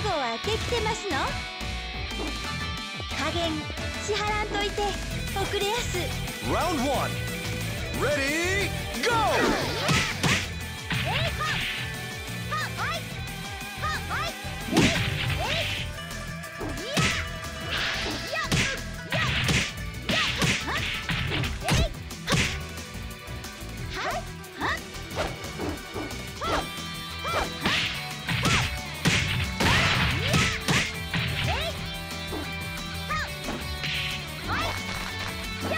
覚悟はできてますの？加減しはらんといて遅れやす。Round one. Ready,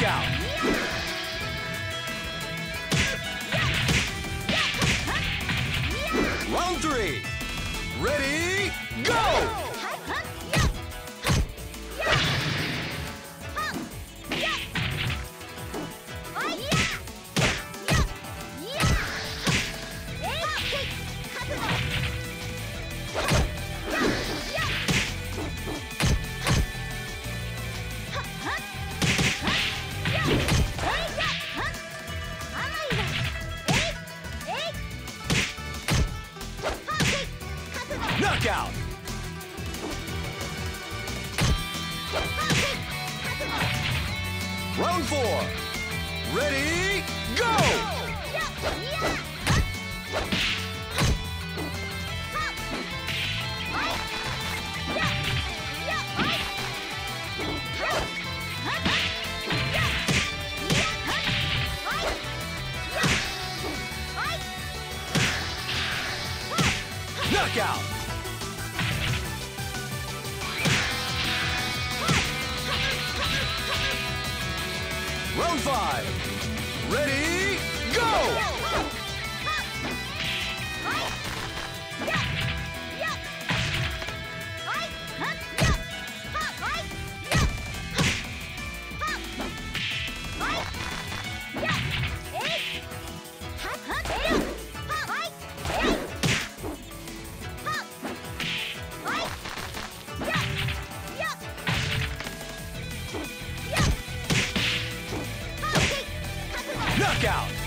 knockout. Round three. Ready, go! knockout. Round four. Ready, go! Knockout! Round five. Ready, go! knockout.